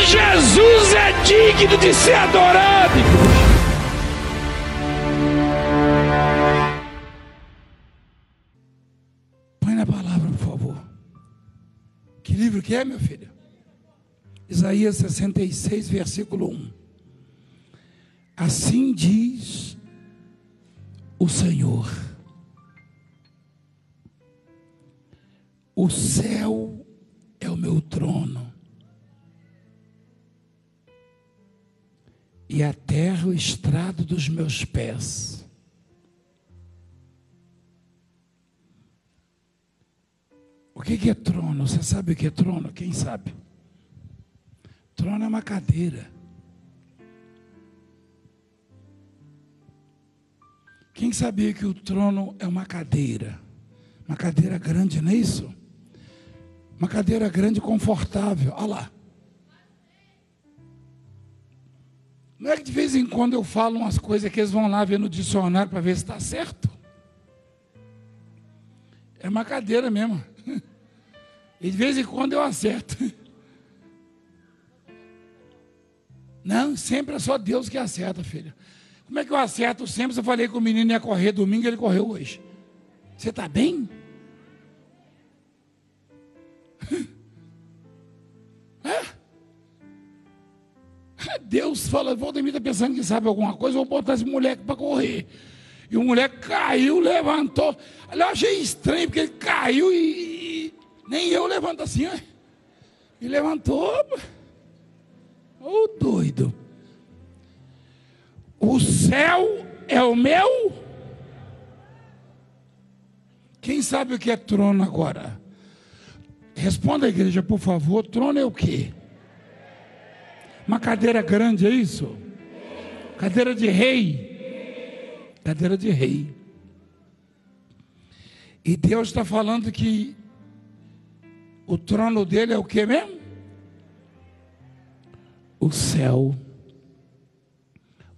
Jesus é digno de ser adorado. Põe na palavra, por favor. Que livro que é, meu filho? Isaías 66, versículo 1. Assim diz o Senhor: O céu é o meu trono, e a terra o estrado dos meus pés. O que é trono? Você sabe o que é trono? Quem sabe? Trono é uma cadeira. Quem sabia que o trono é uma cadeira? Uma cadeira grande, não é isso? Uma cadeira grande confortável. Olha lá. Não é que de vez em quando eu falo umas coisas que eles vão lá ver no dicionário para ver se está certo? É uma cadeira mesmo. E de vez em quando eu acerto. Não, sempre é só Deus que acerta, filho. Como é que eu acerto sempre? Eu falei que o menino ia correr domingo, ele correu hoje. Você está bem? Deus fala, Valdemir está pensando que sabe alguma coisa, vou botar esse moleque para correr. E o moleque caiu, levantou. Eu achei estranho, porque ele caiu e, e nem eu levanto assim, ó. E levantou. Ô oh, doido. O céu é o meu. Quem sabe o que é trono agora? Responda a igreja, por favor. Trono é o quê? Uma cadeira grande, é isso? Cadeira de rei. Cadeira de rei. E Deus está falando que o trono dele é o que mesmo? O céu.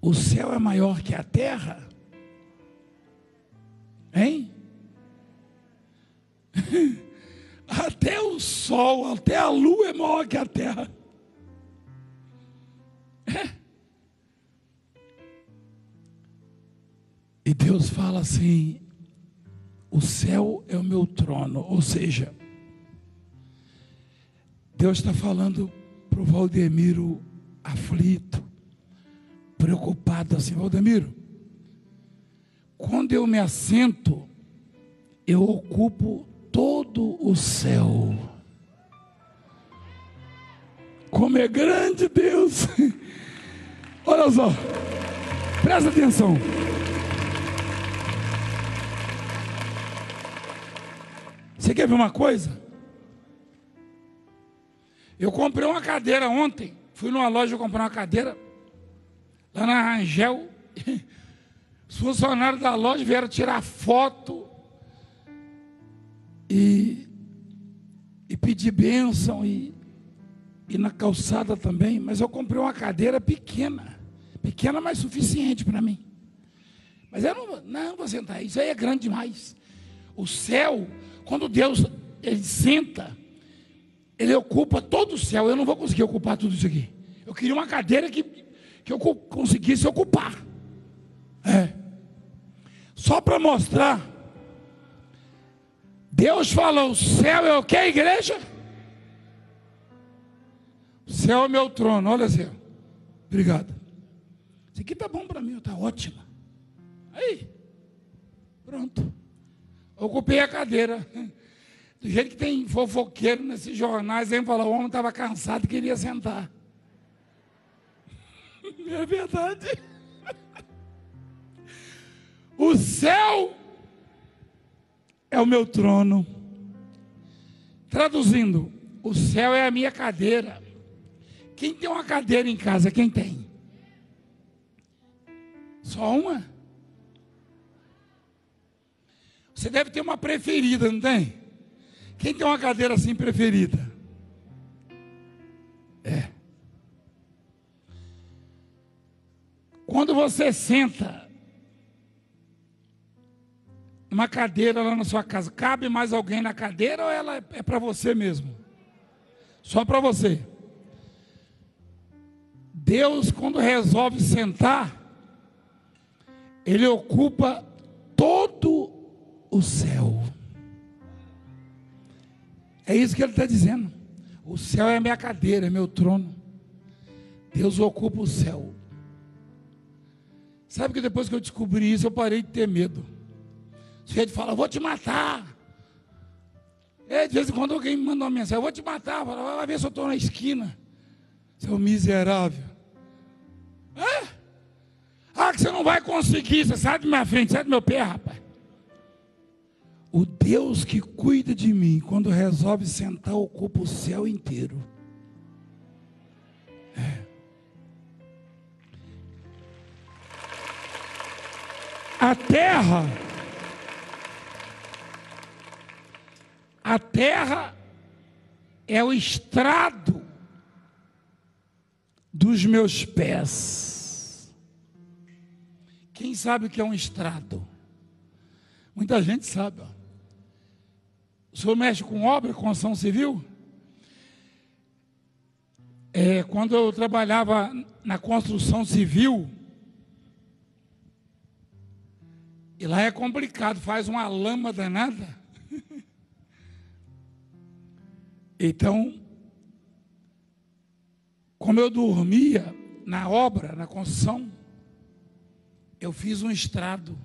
O céu é maior que a terra? Hein? Até o sol, até a lua é maior que a terra. Deus fala assim: o céu é o meu trono, ou seja, Deus está falando para o Valdemiro aflito, preocupado assim, Valdemiro, quando eu me assento, eu ocupo todo o céu. Como é grande Deus! Olha só, presta atenção. Você quer ver uma coisa? Eu comprei uma cadeira ontem. Fui numa loja comprar uma cadeira. Lá na Rangel. Os funcionários da loja vieram tirar foto e, e pedir bênção e, e na calçada também. Mas eu comprei uma cadeira pequena. Pequena, mas suficiente para mim. Mas eu não, não vou sentar. Isso aí é grande demais. O céu, quando Deus ele senta, ele ocupa todo o céu. Eu não vou conseguir ocupar tudo isso aqui. Eu queria uma cadeira que, que eu conseguisse ocupar. É. Só para mostrar. Deus falou: o céu é o que, igreja? O céu é meu trono. Olha assim. Obrigado. Isso aqui tá bom para mim, está ótimo. Aí. Pronto. Ocupei a cadeira. Do jeito que tem fofoqueiro nesses jornais, aí fala, o homem estava cansado e queria sentar. É verdade. O céu é o meu trono. Traduzindo, o céu é a minha cadeira. Quem tem uma cadeira em casa? Quem tem? Só uma? Você deve ter uma preferida, não tem? Quem tem uma cadeira assim preferida? É. Quando você senta numa cadeira lá na sua casa, cabe mais alguém na cadeira ou ela é para você mesmo? Só para você. Deus, quando resolve sentar, Ele ocupa todo o céu. É isso que Ele está dizendo. O céu é minha cadeira, é meu trono. Deus ocupa o céu. Sabe que depois que eu descobri isso, eu parei de ter medo. O sujeito fala, vou te matar. É, de vez em quando alguém me manda uma mensagem, vou te matar, fala, vai ver se eu estou na esquina. Seu miserável. Ah, que você não vai conseguir, você sai da minha frente, sai do meu pé, rapaz. O Deus que cuida de mim, quando resolve sentar, ocupa o céu inteiro. É. A terra, a terra é o estrado dos meus pés. Quem sabe o que é um estrado? Muita gente sabe. Ó. O senhor mexe com obra, construção civil? É, quando eu trabalhava na construção civil, e lá é complicado, faz uma lama danada. então, como eu dormia na obra, na construção, eu fiz um estrado.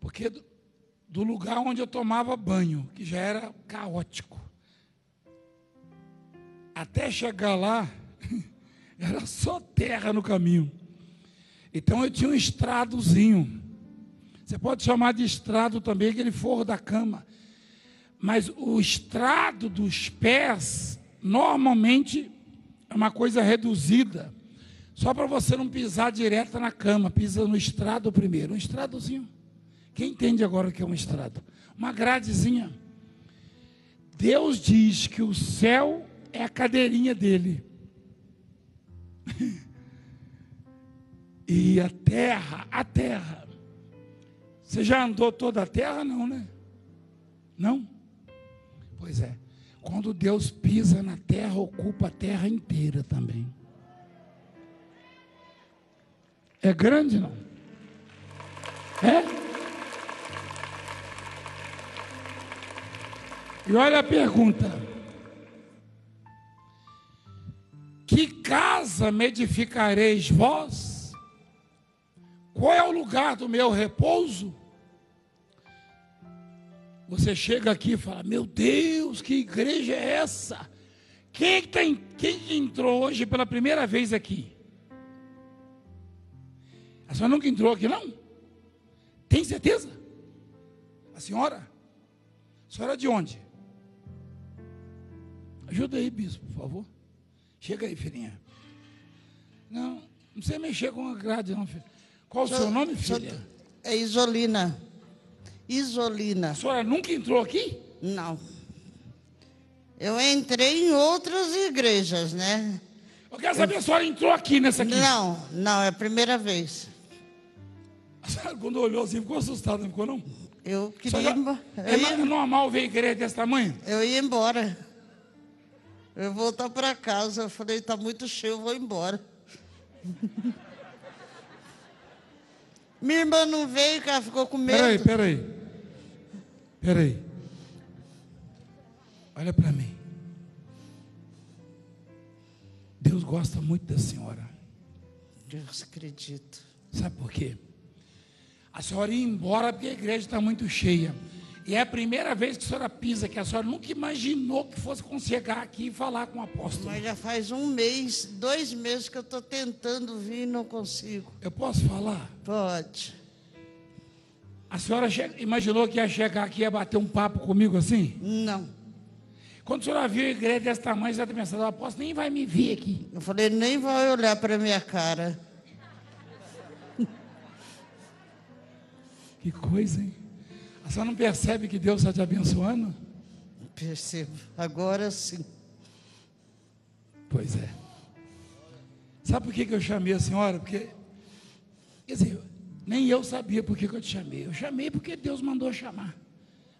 Porque do lugar onde eu tomava banho, que já era caótico. Até chegar lá, era só terra no caminho. Então eu tinha um estradozinho. Você pode chamar de estrado também, aquele forro da cama. Mas o estrado dos pés, normalmente, é uma coisa reduzida. Só para você não pisar direto na cama, pisa no estrado primeiro. Um estradozinho. Quem entende agora o que é um estrado? Uma gradezinha. Deus diz que o céu é a cadeirinha dele. e a terra, a terra. Você já andou toda a terra? Não, né? Não? Pois é. Quando Deus pisa na terra, ocupa a terra inteira também. É grande, não? É? E olha a pergunta: Que casa me edificareis vós? Qual é o lugar do meu repouso? Você chega aqui e fala: Meu Deus, que igreja é essa? Quem, tem, quem entrou hoje pela primeira vez aqui? A senhora nunca entrou aqui, não? Tem certeza? A senhora? A senhora é de onde? Ajuda aí, bispo, por favor. Chega aí, filhinha. Não, não precisa mexer com a grade, não, filha. Qual o seu nome, filha? É Isolina. Isolina. A senhora nunca entrou aqui? Não. Eu entrei em outras igrejas, né? Eu quero saber, Eu... a senhora entrou aqui nessa aqui? Não, não, é a primeira vez. A senhora, quando olhou assim, ficou assustada, não ficou, não? Eu queria... É ia... normal ver igreja desse tamanho? Eu ia embora. Eu vou voltar para casa. Eu falei, está muito cheio, eu vou embora. Minha irmã não veio, cara, ficou com medo. Peraí, peraí. Peraí. Olha para mim. Deus gosta muito da senhora. Deus acredito. Sabe por quê? A senhora ia embora porque a igreja está muito cheia. E é a primeira vez que a senhora pisa, que a senhora nunca imaginou que fosse chegar aqui e falar com o apóstolo. Mas já faz um mês, dois meses que eu estou tentando vir e não consigo. Eu posso falar? Pode. A senhora imaginou que ia chegar aqui e ia bater um papo comigo assim? Não. Quando a senhora viu a igreja desse tamanho, você pensando, o apóstolo nem vai me ver aqui. Eu falei, nem vai olhar para minha cara. que coisa, hein? Você não percebe que Deus está te abençoando? Percebo, agora sim. Pois é. Sabe por que, que eu chamei a senhora? Porque, quer dizer, nem eu sabia por que, que eu te chamei. Eu chamei porque Deus mandou chamar.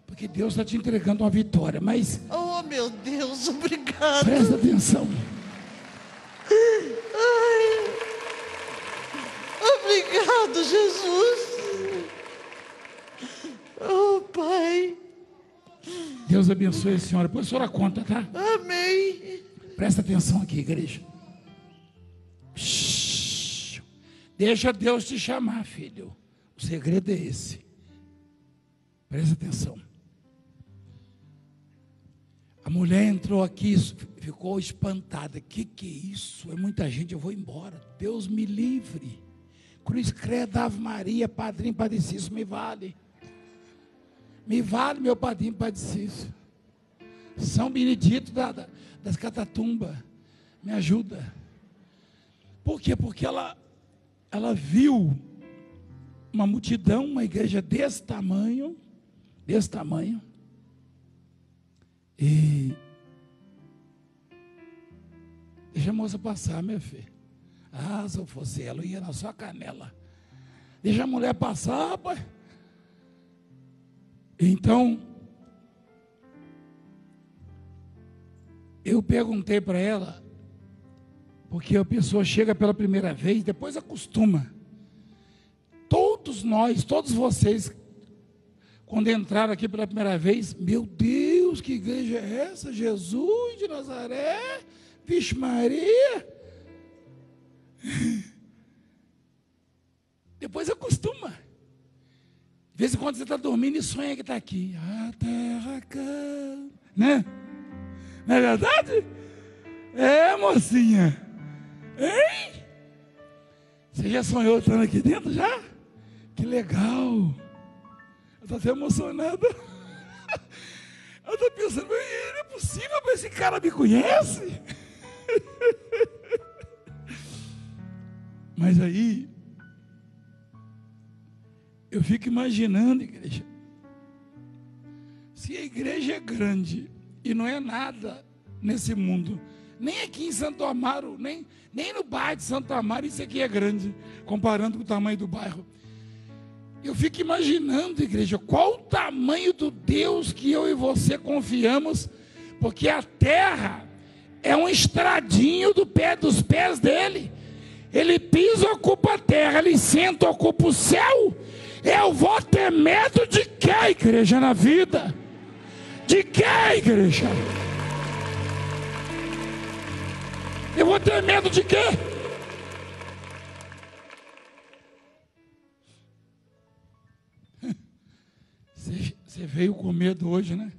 Porque Deus está te entregando uma vitória, mas. Oh, meu Deus, obrigado. Presta atenção. Ai. Obrigado, Jesus. Oh, Pai. Deus abençoe a senhora. Depois a senhora conta, tá? Amém. Presta atenção aqui, igreja. Shhh. Deixa Deus te chamar, filho. O segredo é esse. Presta atenção. A mulher entrou aqui, ficou espantada. Que que é isso? É muita gente, eu vou embora. Deus me livre. Cruz credo, Ave Maria, padrinho, padecício, me vale. Me vale, meu padrinho, padecício. São Benedito da, da, das Catatumbas, me ajuda. Por quê? Porque ela, ela viu uma multidão, uma igreja desse tamanho, desse tamanho, e deixa a moça passar, minha filha. Ah, se eu fosse ela, eu ia na sua canela. Deixa a mulher passar, rapaz. Então, eu perguntei para ela, porque a pessoa chega pela primeira vez, depois acostuma. Todos nós, todos vocês, quando entraram aqui pela primeira vez, meu Deus, que igreja é essa? Jesus de Nazaré, Vixe Maria. Depois acostuma. De vez em quando você está dormindo e sonha que está aqui. A terra canta. Né? Não é verdade? É, mocinha. Hein? Você já sonhou estando aqui dentro já? Que legal. Eu estou até emocionada. Eu estou pensando, não é possível, mas esse cara me conhece. Mas aí, eu fico imaginando, igreja, se a igreja é grande e não é nada nesse mundo, nem aqui em Santo Amaro, nem, nem no bairro de Santo Amaro, isso aqui é grande, comparando com o tamanho do bairro. Eu fico imaginando, igreja, qual o tamanho do Deus que eu e você confiamos, porque a terra é um estradinho do pé dos pés dele. Ele pisa, ocupa a terra, ele senta, ocupa o céu. Eu vou ter medo de quê, igreja, na vida? De quê, igreja? Eu vou ter medo de quê? Você veio com medo hoje, né?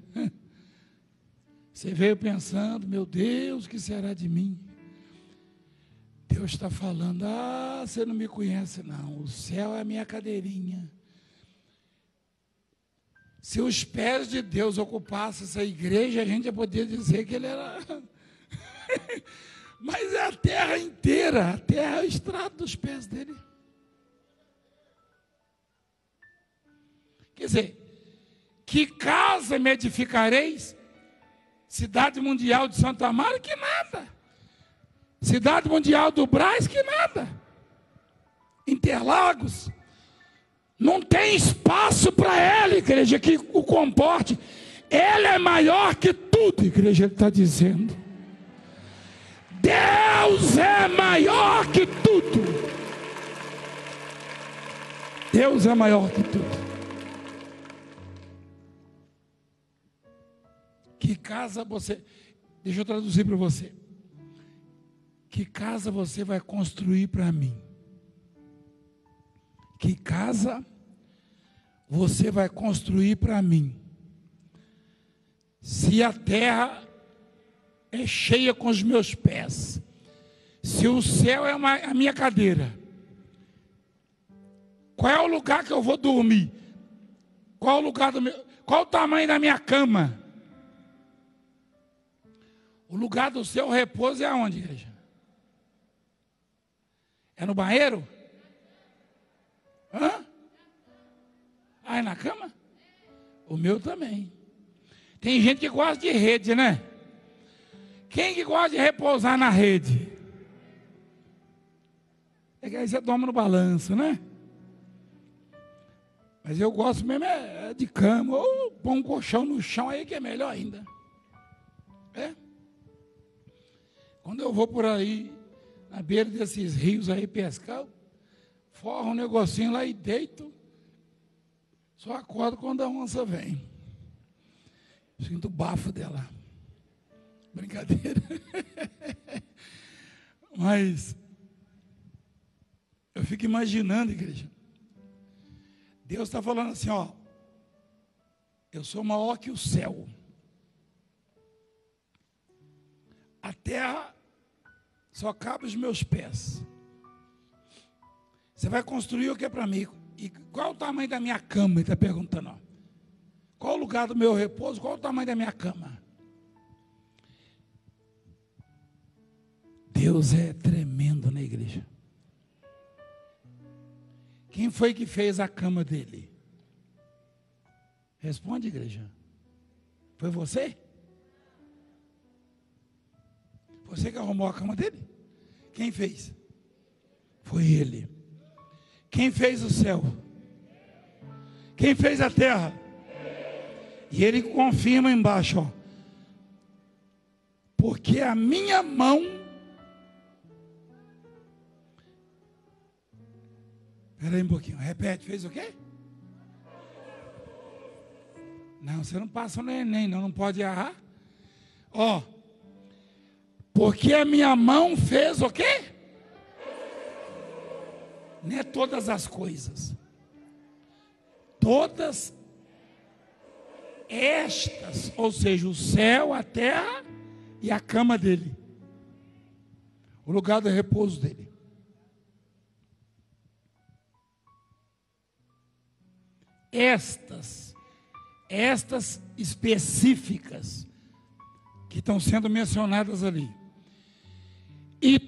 Você veio pensando, meu Deus, o que será de mim? Deus está falando: Ah, você não me conhece, não. O céu é a minha cadeirinha. Se os pés de Deus ocupassem essa igreja, a gente ia poder dizer que ele era. Mas é a terra inteira, a terra é o estrado dos pés dele. Quer dizer, que casa me edificareis? Cidade Mundial de Santa Amaro? Que nada. Cidade Mundial do Braz, que nada. Interlagos. Não tem espaço para ela, igreja, que o comporte. Ele é maior que tudo, igreja, ele está dizendo. Deus é maior que tudo. Deus é maior que tudo. Que casa você. Deixa eu traduzir para você. Que casa você vai construir para mim? Que casa você vai construir para mim? Se a terra é cheia com os meus pés, se o céu é uma, a minha cadeira, qual é o lugar que eu vou dormir? Qual o lugar do meu, qual o tamanho da minha cama? O lugar do seu repouso é aonde, igreja? É no banheiro? Hã? Ah, é na cama? O meu também. Tem gente que gosta de rede, né? Quem que gosta de repousar na rede? É que aí você toma no balanço, né? Mas eu gosto mesmo é de cama, ou pôr um colchão no chão aí que é melhor ainda. É? Quando eu vou por aí na beira desses rios aí pescar, forro um negocinho lá e deito. Só acordo quando a onça vem. Sinto o bafo dela. Brincadeira. Mas eu fico imaginando, igreja. Deus está falando assim, ó. Eu sou maior que o céu. A terra só cabe os meus pés. Você vai construir o que é para mim? E qual o tamanho da minha cama? Ele está perguntando. Ó. Qual o lugar do meu repouso? Qual o tamanho da minha cama? Deus é tremendo na igreja. Quem foi que fez a cama dele? Responde, igreja. Foi você? Você que arrumou a cama dele? Quem fez? Foi ele. Quem fez o céu? Quem fez a terra? E ele confirma embaixo, ó. Porque a minha mão Espera aí um pouquinho. Repete, fez o quê? Não, você não passa no Enem, não, não pode errar. Ó, porque a minha mão fez o quê? Não é todas as coisas. Todas estas, ou seja, o céu, a terra e a cama dele. O lugar do repouso dele. estas, estas específicas que estão sendo mencionadas ali. E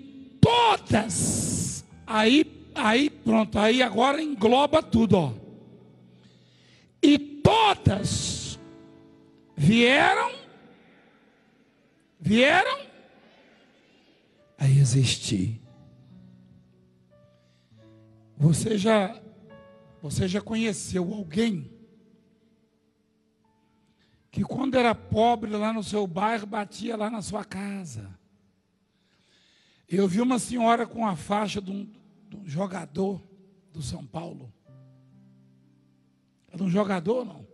todas, aí, aí pronto, aí agora engloba tudo, ó. E todas vieram, vieram a existir. Você já você já conheceu alguém que quando era pobre lá no seu bairro batia lá na sua casa? Eu vi uma senhora com a faixa de um, um jogador do São Paulo. É de um jogador, não?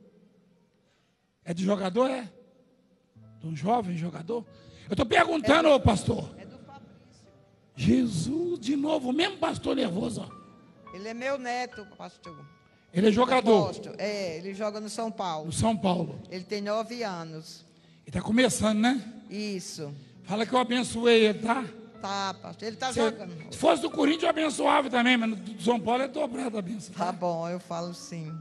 É de jogador, é? De um jovem jogador? Eu estou perguntando, é, ô pastor. É do Fabrício. Jesus, de novo, o mesmo pastor nervoso, ó. Ele é meu neto, pastor. Ele é jogador? É, ele joga no São Paulo. No São Paulo. Ele tem nove anos. Ele está começando, né? Isso. Fala que eu abençoei ele, tá? Tá, pastor. Ele está jogando. Se fosse do Corinthians, eu abençoava também, mas do São Paulo é dobrado a benção. Tá, tá bom, eu falo sim.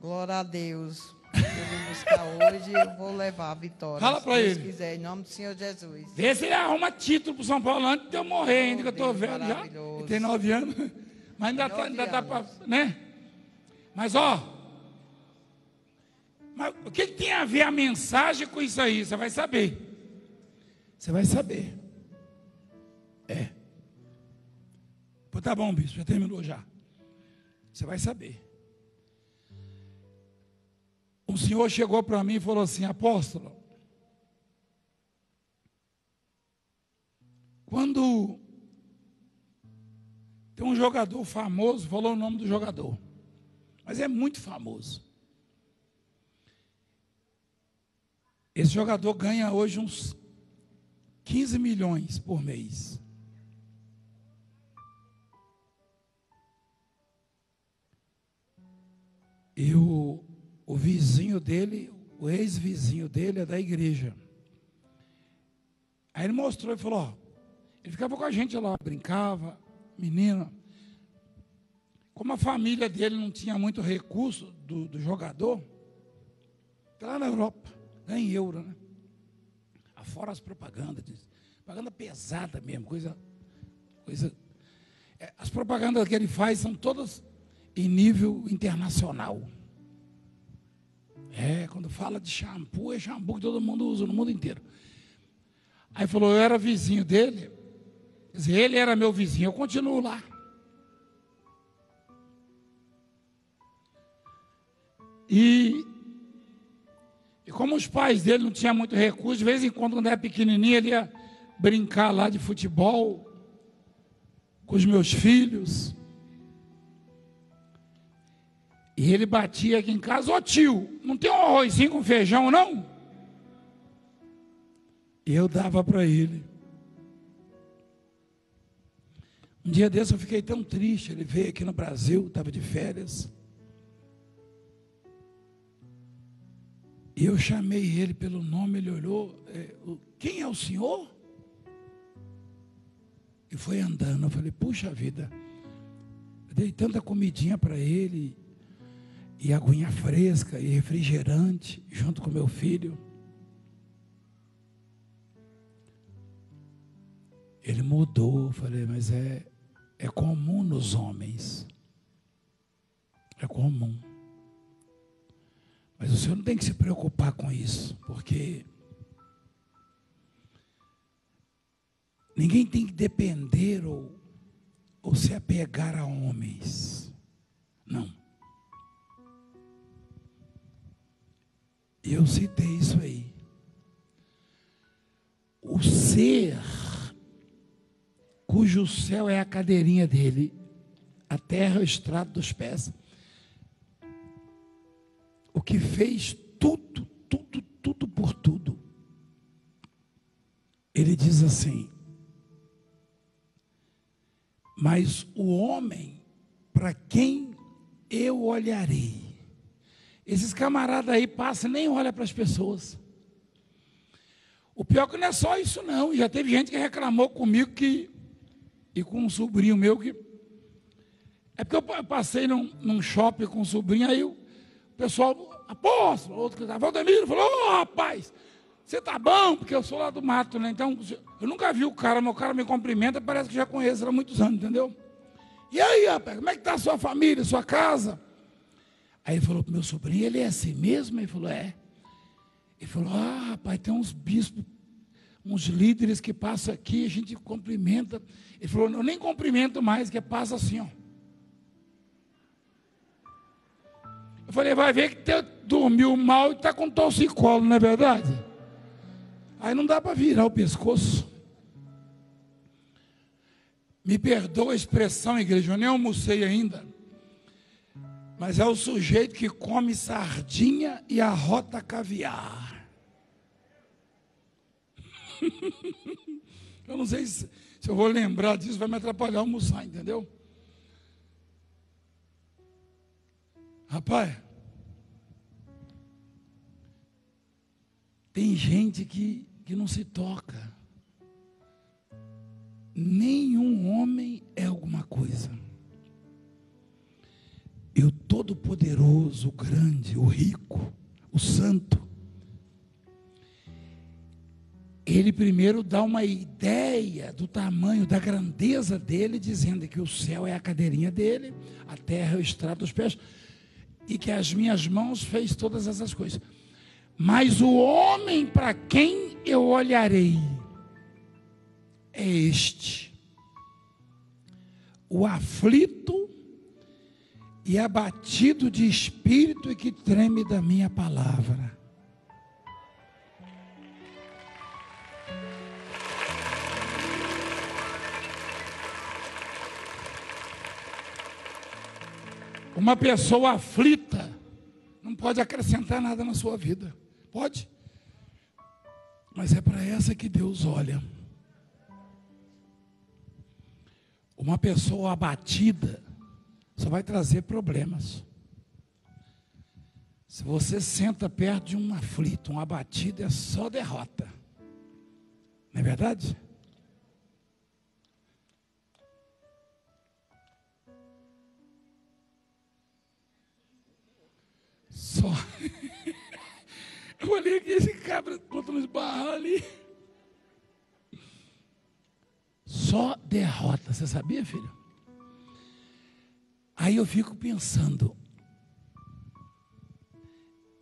Glória a Deus. Eu vim buscar hoje eu vou levar a vitória. Fala para ele. Se quiser, em nome do Senhor Jesus. Vê se ele arruma título para São Paulo antes de eu morrer, ainda que eu estou velho já. Tem nove anos. Mas ainda, tá, ainda dá para. Né? Mas ó. Mas o que tem a ver a mensagem com isso aí? Você vai saber. Você vai saber. Pô, tá bom, bispo, já terminou já. Você vai saber. Um senhor chegou para mim e falou assim: Apóstolo, quando tem um jogador famoso, falou o nome do jogador, mas é muito famoso. Esse jogador ganha hoje uns 15 milhões por mês. E o, o vizinho dele, o ex-vizinho dele é da igreja. Aí ele mostrou e falou: ó, ele ficava com a gente lá, brincava, menina, como a família dele não tinha muito recurso do, do jogador, tá lá na Europa, ganha em euro, né? Afora as propagandas, propaganda pesada mesmo, coisa. coisa é, as propagandas que ele faz são todas em nível internacional. É, quando fala de shampoo, é shampoo que todo mundo usa no mundo inteiro. Aí falou, eu era vizinho dele, Quer dizer, ele era meu vizinho, eu continuo lá. E, e como os pais dele não tinham muito recurso, de vez em quando, quando era pequenininho, ele ia brincar lá de futebol com os meus filhos. E ele batia aqui em casa, ô tio, não tem um arrozinho com feijão, não? E eu dava para ele. Um dia desse eu fiquei tão triste, ele veio aqui no Brasil, estava de férias. E eu chamei ele pelo nome, ele olhou, é, quem é o senhor? E foi andando, eu falei, puxa vida, eu dei tanta comidinha para ele, e aguinha fresca, e refrigerante, junto com meu filho. Ele mudou, falei, mas é, é comum nos homens. É comum. Mas o senhor não tem que se preocupar com isso, porque ninguém tem que depender ou, ou se apegar a homens. Não. Eu citei isso aí. O ser cujo céu é a cadeirinha dele, a terra é o estrado dos pés o que fez tudo, tudo, tudo por tudo. Ele diz assim: Mas o homem para quem eu olharei. Esses camaradas aí passam nem olha para as pessoas. O pior é que não é só isso não. Já teve gente que reclamou comigo que e com um sobrinho meu que é porque eu passei num, num shopping com um sobrinho aí o pessoal, apóstolo, outro que estava, Valdemiro, falou, ô oh, rapaz, você tá bom? Porque eu sou lá do mato, né? Então, eu nunca vi o cara, meu cara me cumprimenta, parece que já conheço há muitos anos, entendeu? E aí, rapaz, como é que está a sua família, sua casa? Aí ele falou para meu sobrinho, ele é assim mesmo? Ele falou, é. Ele falou, ah, rapaz, tem uns bispos, uns líderes que passam aqui, a gente cumprimenta. Ele falou, eu nem cumprimento mais, que passa assim, ó. Eu falei, vai ver que te, dormiu mal e está com torcicolo, não é verdade? Aí não dá para virar o pescoço. Me perdoa a expressão, igreja, eu nem almocei ainda. Mas é o sujeito que come sardinha e arrota caviar. eu não sei se, se eu vou lembrar disso, vai me atrapalhar almoçar, entendeu? Rapaz, tem gente que, que não se toca. Nenhum homem é alguma coisa. Todo-Poderoso, o Grande, o Rico, o Santo, ele primeiro dá uma ideia do tamanho, da grandeza dele, dizendo que o céu é a cadeirinha dele, a terra é o estrado dos pés e que as minhas mãos fez todas essas coisas. Mas o homem para quem eu olharei é este: o aflito e abatido de espírito e que treme da minha palavra. Uma pessoa aflita não pode acrescentar nada na sua vida. Pode? Mas é para essa que Deus olha. Uma pessoa abatida só vai trazer problemas. Se você senta perto de um aflito, um abatido, é só derrota. Não é verdade? Só. Eu olhei aqui, esse cabra nos esbarrar ali. Só derrota, você sabia, filho? Aí eu fico pensando,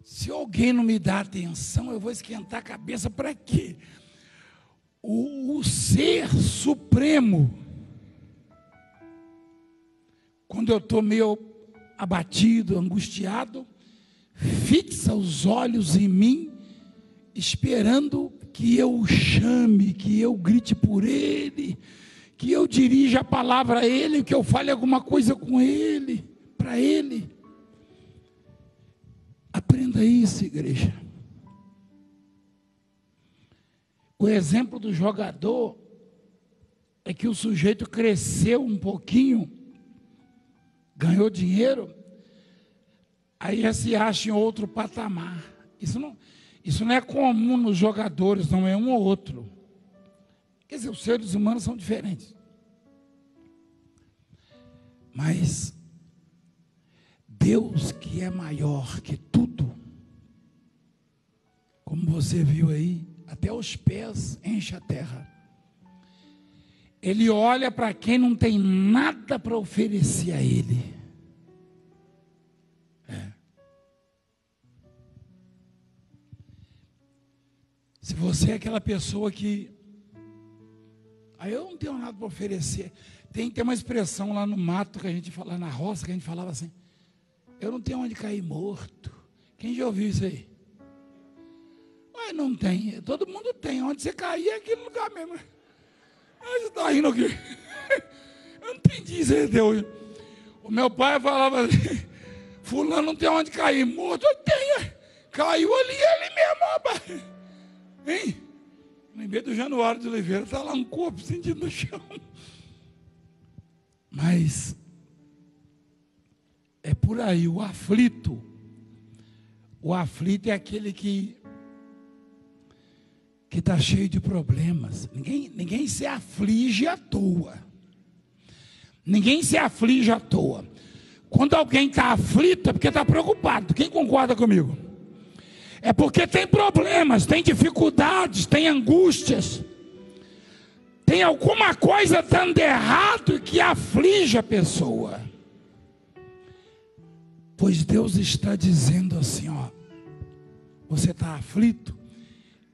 se alguém não me dá atenção, eu vou esquentar a cabeça para quê? O, o, ser supremo, quando eu estou meio abatido, angustiado, fixa os olhos em mim, esperando que eu o chame, que eu grite por ele, que eu dirija a palavra a ele, que eu fale alguma coisa com ele, para ele. Aprenda isso, igreja. O exemplo do jogador é que o sujeito cresceu um pouquinho, ganhou dinheiro, aí já se acha em outro patamar. Isso não, isso não é comum nos jogadores, não é um ou outro. Quer dizer, os seres humanos são diferentes. Mas Deus que é maior que tudo, como você viu aí, até os pés enche a terra. Ele olha para quem não tem nada para oferecer a ele. É. Se você é aquela pessoa que. Aí eu não tenho nada para oferecer. Tem, tem uma expressão lá no mato que a gente fala, na roça, que a gente falava assim. Eu não tenho onde cair morto. Quem já ouviu isso aí? Mas não tem. Todo mundo tem. Onde você cair é aquele lugar mesmo. Aí você está rindo aqui. Eu não entendi isso aí. O meu pai falava assim, fulano não tem onde cair morto. Eu tenho. Caiu ali ele mesmo, rapaz. Hein? Lembrei do Januário de Oliveira, está lá um corpo sentido no chão. Mas é por aí, o aflito. O aflito é aquele que que está cheio de problemas. Ninguém, ninguém se aflige à toa. Ninguém se aflige à toa. Quando alguém está aflito é porque está preocupado. Quem concorda comigo? É porque tem problemas, tem dificuldades, tem angústias. Tem alguma coisa dando errado que aflige a pessoa. Pois Deus está dizendo assim, ó. Você está aflito?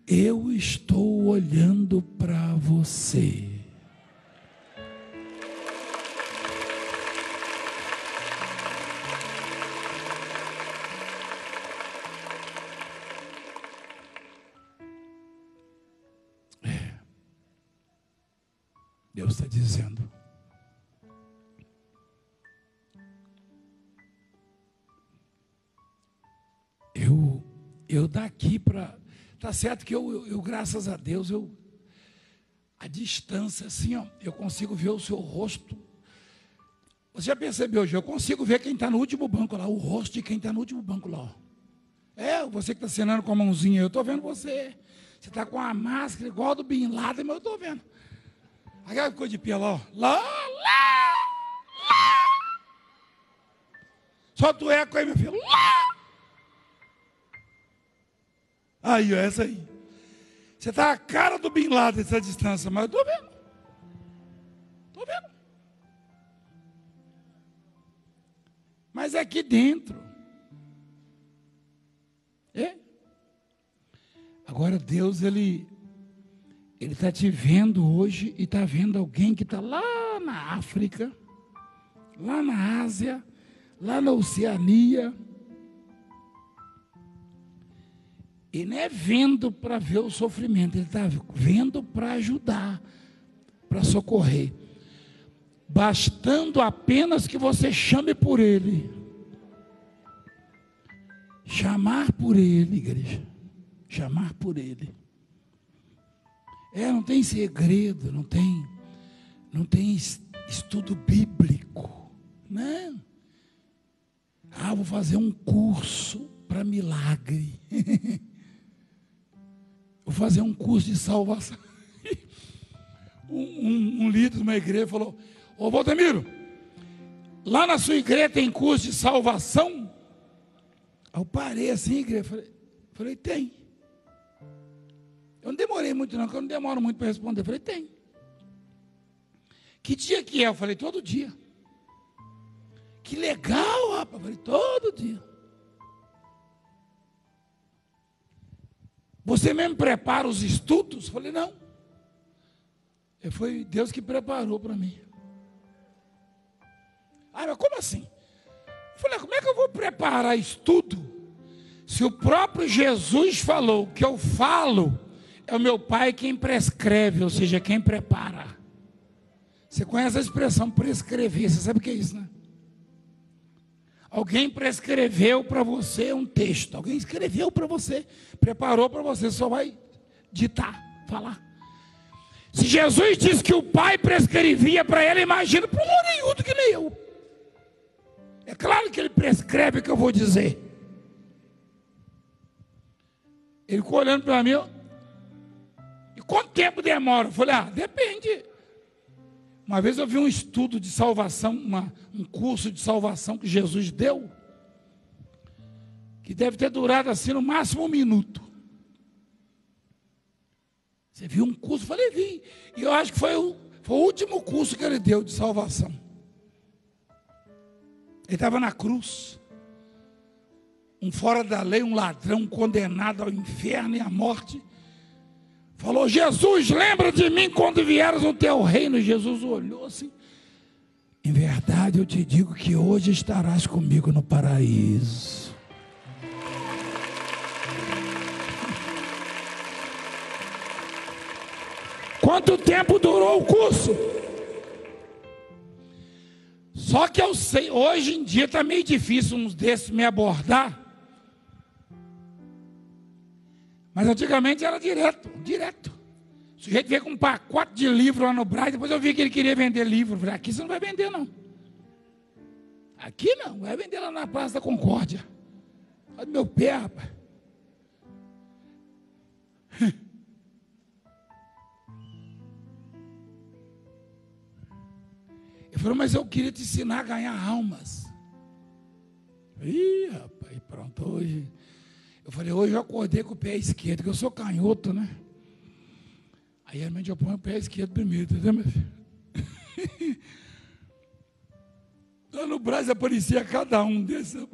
Eu estou olhando para você. Deus está dizendo. Eu, eu daqui para Tá certo que eu, eu, eu, graças a Deus, eu a distância assim, ó, eu consigo ver o seu rosto. Você já percebeu hoje? Eu consigo ver quem está no último banco lá, o rosto de quem está no último banco lá. Ó. É, você que está cenando com a mãozinha, eu estou vendo você. Você está com a máscara igual a do Bin Laden, mas eu estou vendo. Aquela ficou de pé lá. Lá, lá, lá. Só tu eco aí, meu filho. Lá. Aí, ó, essa aí. Você está a cara do Bin Laden essa distância, mas eu estou vendo. Estou vendo. Mas é aqui dentro. É. Agora Deus, Ele Ele está te vendo hoje e está vendo alguém que está lá na África, lá na Ásia, lá na Oceania Ele não é vendo para ver o sofrimento, ele está vendo para ajudar, para socorrer. Bastando apenas que você chame por ele. Chamar por ele, igreja. Chamar por ele. É, não tem segredo, não tem, não tem estudo bíblico. Não. Ah, vou fazer um curso para milagre. Vou fazer um curso de salvação. Um, um, um líder de uma igreja falou: Ô Valdemiro, lá na sua igreja tem curso de salvação? Eu parei assim, igreja, falei, falei, tem. Eu não demorei muito, não, porque eu não demoro muito para responder. Eu falei, tem. Que dia que é? Eu falei, todo dia. Que legal, rapaz. Eu falei, todo dia. Você mesmo prepara os estudos? Eu falei, não. Foi Deus que preparou para mim. Ah, mas como assim? Eu falei, como é que eu vou preparar estudo? Se o próprio Jesus falou que eu falo, é o meu pai quem prescreve, ou seja, quem prepara. Você conhece a expressão prescrever, você sabe o que é isso, né? Alguém prescreveu para você um texto, alguém escreveu para você, preparou para você, só vai ditar, falar. Se Jesus disse que o Pai prescrevia para ele, imagina para um oreiudo que nem eu. É claro que ele prescreve o que eu vou dizer. Ele ficou olhando para mim. Quanto tempo demora? Eu falei, ah, depende. Uma vez eu vi um estudo de salvação, uma, um curso de salvação que Jesus deu, que deve ter durado assim no máximo um minuto. Você viu um curso? Eu falei, vi. E eu acho que foi o, foi o último curso que ele deu de salvação. Ele estava na cruz. Um fora da lei, um ladrão condenado ao inferno e à morte. Falou: Jesus, lembra de mim quando vieres no teu reino. Jesus olhou assim. Em verdade eu te digo que hoje estarás comigo no paraíso. Quanto tempo durou o curso? Só que eu sei, hoje em dia está meio difícil uns desses me abordar. Mas antigamente era direto, direto. O sujeito veio com um pacote de livro lá no Brasil, depois eu vi que ele queria vender livro. falei, aqui você não vai vender, não. Aqui não, vai vender lá na Praça da Concórdia. Olha meu pé, rapaz. Ele falou, mas eu queria te ensinar a ganhar almas. Ih, rapaz, pronto, hoje eu falei, hoje eu acordei com o pé esquerdo, que eu sou canhoto, né? Aí realmente eu ponho o pé esquerdo primeiro, entendeu, meu filho? Lá no Brasil aparecia cada um desses.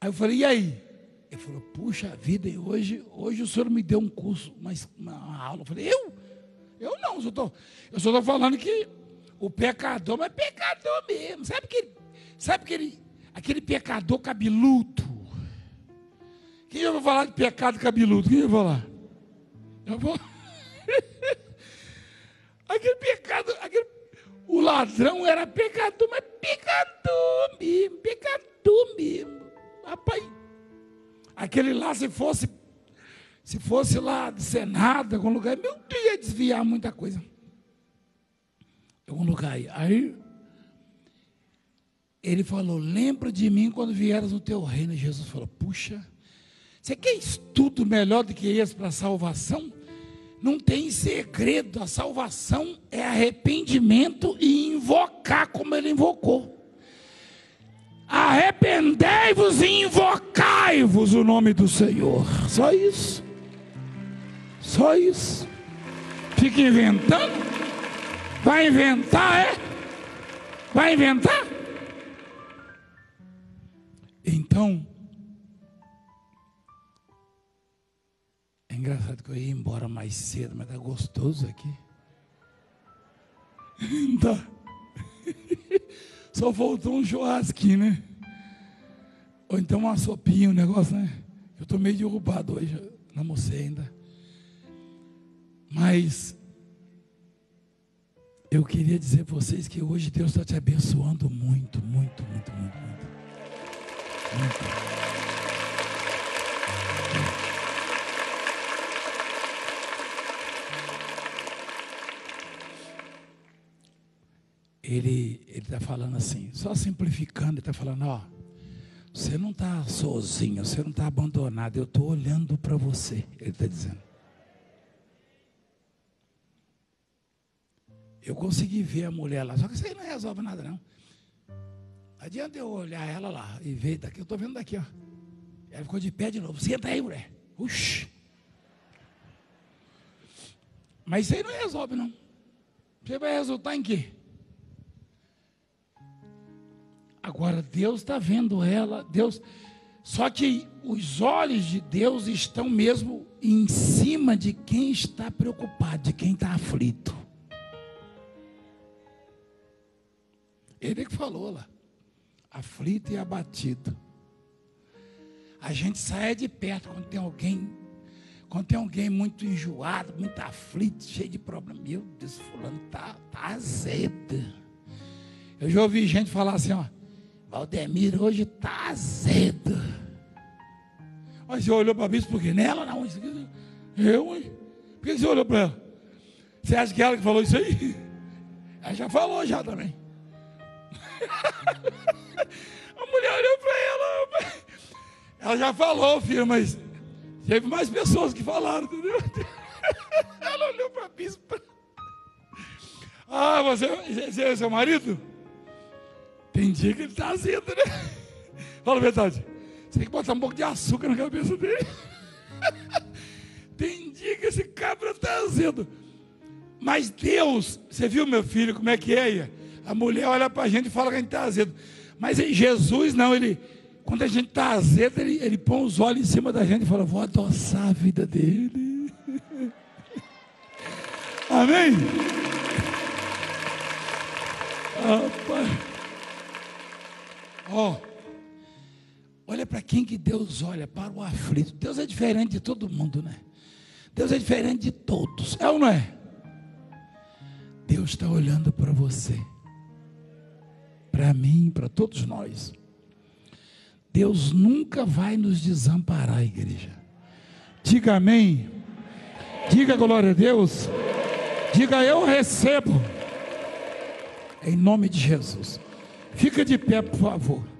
Aí eu falei, e aí? Ele falou, puxa vida, e hoje, hoje o senhor me deu um curso, uma, uma aula. Eu falei, eu? Eu não, eu só estou falando que o pecador, mas pecador mesmo. Sabe que, sabe aquele, aquele pecador cabeludo? Quem vou falar de pecado cabeludo? Quem vou falar? Eu vou. aquele pecado, aquele... o ladrão era pecador, mas pecador mesmo, pecador mesmo. Rapaz, aquele lá, se fosse, se fosse lá de Senado, algum lugar, meu Deus, ia desviar muita coisa. Algum lugar aí. Aí ele falou: Lembra de mim quando vieras no teu reino. Jesus falou: Puxa, você quer estudo melhor do que esse para salvação? Não tem segredo. A salvação é arrependimento e invocar como ele invocou. Arrependei-vos e invocai-vos o nome do Senhor. Só isso. Só isso. Fica inventando. Vai inventar, é? Vai inventar? Então, que eu ia embora mais cedo, mas tá gostoso aqui. Tá. Só faltou um churrasquinho, né? Ou então uma sopinha, um negócio, né? Eu estou meio derrubado hoje, não almocei ainda. Mas eu queria dizer para vocês que hoje Deus está te abençoando muito, muito, muito, muito, muito. muito. Ele está falando assim, só simplificando, ele está falando, ó, você não está sozinho, você não está abandonado, eu estou olhando para você, ele está dizendo. Eu consegui ver a mulher lá, só que isso aí não resolve nada não. Adianta eu olhar ela lá e ver daqui, eu estou vendo daqui, ó. Ela ficou de pé de novo, senta aí, mulher. Uxi. Mas isso aí não resolve não. Você vai resultar em quê? Agora Deus está vendo ela, Deus. Só que os olhos de Deus estão mesmo em cima de quem está preocupado, de quem está aflito. Ele que falou lá, aflito e abatido. A gente sai de perto quando tem alguém, quando tem alguém muito enjoado, muito aflito, cheio de problema. Meu Deus, fulano tá, tá azedo. Eu já ouvi gente falar assim, ó. Valdemir hoje está azedo. Mas você olhou para a bispo por quê? Nela não. Eu, hein? Por que você olhou para ela? Você acha que ela que falou isso aí? Ela já falou já também. a mulher olhou para ela. Ela já falou, filho, mas teve mais pessoas que falaram, entendeu? Ela olhou para a bispa. Ah, você, você é seu marido? Tem dia que ele está azedo, né? Fala a verdade. Você tem que botar um pouco de açúcar na cabeça dele. Tem dia que esse cabra está azedo. Mas Deus, você viu meu filho, como é que é? A mulher olha para a gente e fala que a gente está azedo. Mas em Jesus, não, ele, quando a gente está azedo, ele, ele põe os olhos em cima da gente e fala: Vou adoçar a vida dele. Amém? Rapaz. Oh. Olha para quem que Deus olha, para o aflito. Deus é diferente de todo mundo, né? Deus é diferente de todos, é ou não é? Deus está olhando para você, para mim, para todos nós. Deus nunca vai nos desamparar, igreja. Diga amém. Diga glória a Deus. Diga eu recebo. Em nome de Jesus. Fica de pé, por favor.